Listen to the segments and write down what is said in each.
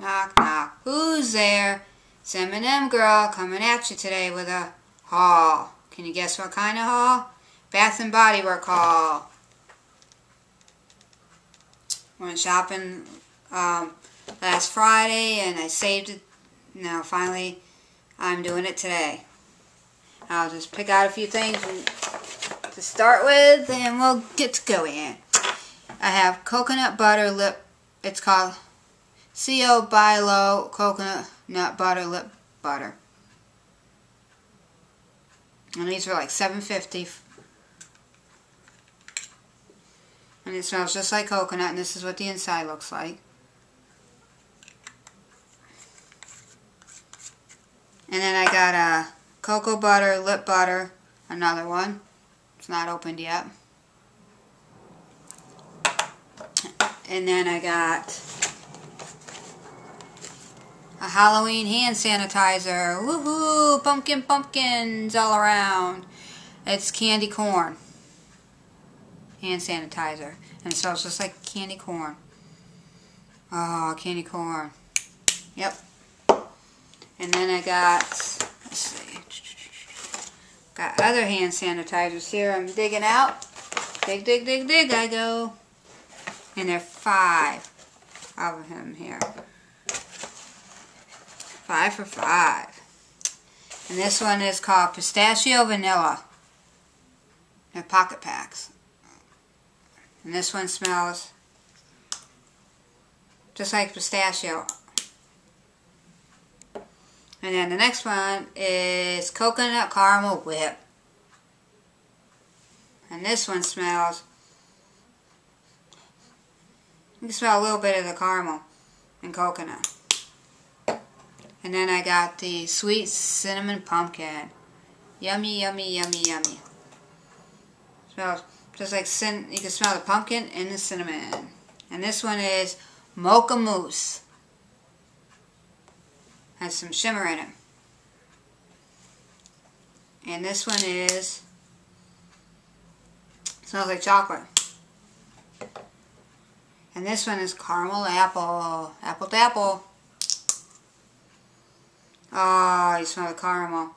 Knock, knock. Who's there? It's M&M girl coming at you today with a haul. Can you guess what kind of haul? Bath and Body Work haul. Went shopping um, last Friday and I saved it. Now finally I'm doing it today. I'll just pick out a few things to start with and we'll get to going. I have coconut butter lip. It's called CO Bilo Coconut Nut Butter Lip Butter. And these are like 750 And it smells just like coconut and this is what the inside looks like. And then I got a cocoa butter, lip butter, another one. It's not opened yet. And then I got a Halloween hand sanitizer. Woohoo! Pumpkin pumpkins all around. It's candy corn. Hand sanitizer. And it smells just like candy corn. Oh, candy corn. Yep. And then I got, let's see, got other hand sanitizers here I'm digging out. Dig, dig, dig, dig, I go. And there are five of them here. Five for five. And this one is called Pistachio Vanilla. They're pocket packs. And this one smells just like pistachio. And then the next one is Coconut Caramel Whip. And this one smells you can smell a little bit of the caramel and coconut. And then I got the sweet cinnamon pumpkin. Yummy, yummy, yummy, yummy. Smells just like cin you can smell the pumpkin and the cinnamon. And this one is mocha mousse. Has some shimmer in it. And this one is smells like chocolate. And this one is caramel apple. Apple to apple. Oh, you smell the caramel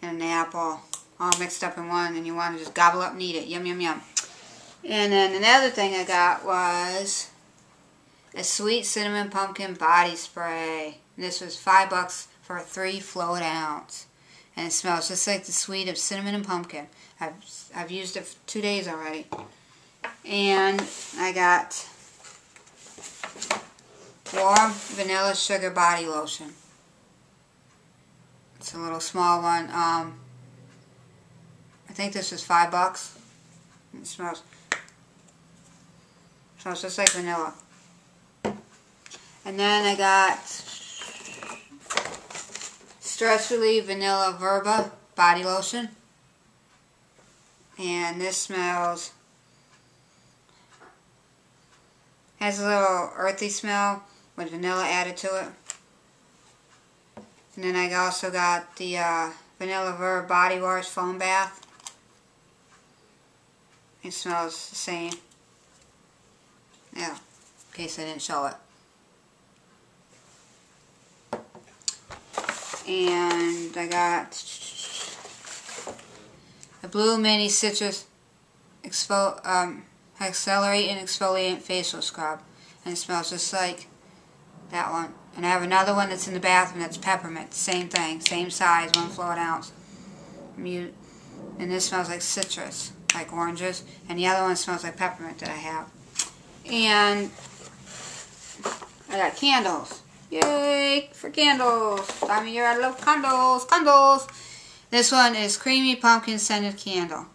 and the apple all mixed up in one and you want to just gobble up and eat it. Yum, yum, yum. And then another thing I got was a sweet cinnamon pumpkin body spray. And this was five bucks for a three float ounce. And it smells just like the sweet of cinnamon and pumpkin. I've, I've used it for two days already. And I got warm vanilla sugar body lotion. It's a little small one. Um, I think this is five bucks. It smells smells just like vanilla. And then I got Stress Relief Vanilla Verba Body Lotion. And this smells has a little earthy smell with vanilla added to it. And then I also got the uh, Vanilla Verb Body Wash Foam Bath. It smells the same. Yeah, in case I didn't show it. And I got a Blue Mini Citrus Exfol um, Accelerate and Exfoliate Facial Scrub. And it smells just like that one. And I have another one that's in the bathroom that's peppermint. Same thing. Same size. One float ounce. And this smells like citrus. Like oranges. And the other one smells like peppermint that I have. And I got candles. Yay for candles. I mean, you're I love candles. Candles. This one is creamy pumpkin scented candle.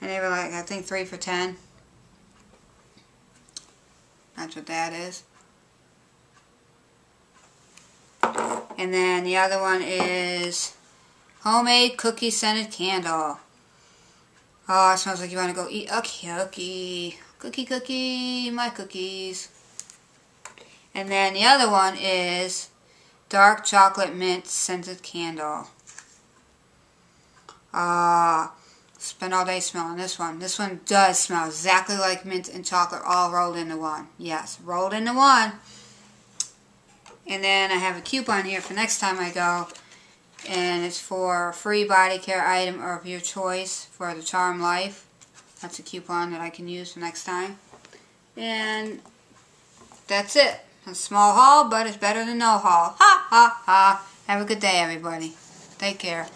And they were like, I think three for ten. That's what that is. And then the other one is homemade cookie scented candle. Oh, it smells like you want to go eat a cookie. Cookie, cookie, my cookies. And then the other one is dark chocolate mint scented candle. Ah, uh, spend all day smelling this one. This one does smell exactly like mint and chocolate all rolled into one. Yes, rolled into one. And then I have a coupon here for next time I go. And it's for a free body care item of your choice for the Charm Life. That's a coupon that I can use for next time. And that's it. A small haul, but it's better than no haul. Ha ha ha. Have a good day, everybody. Take care.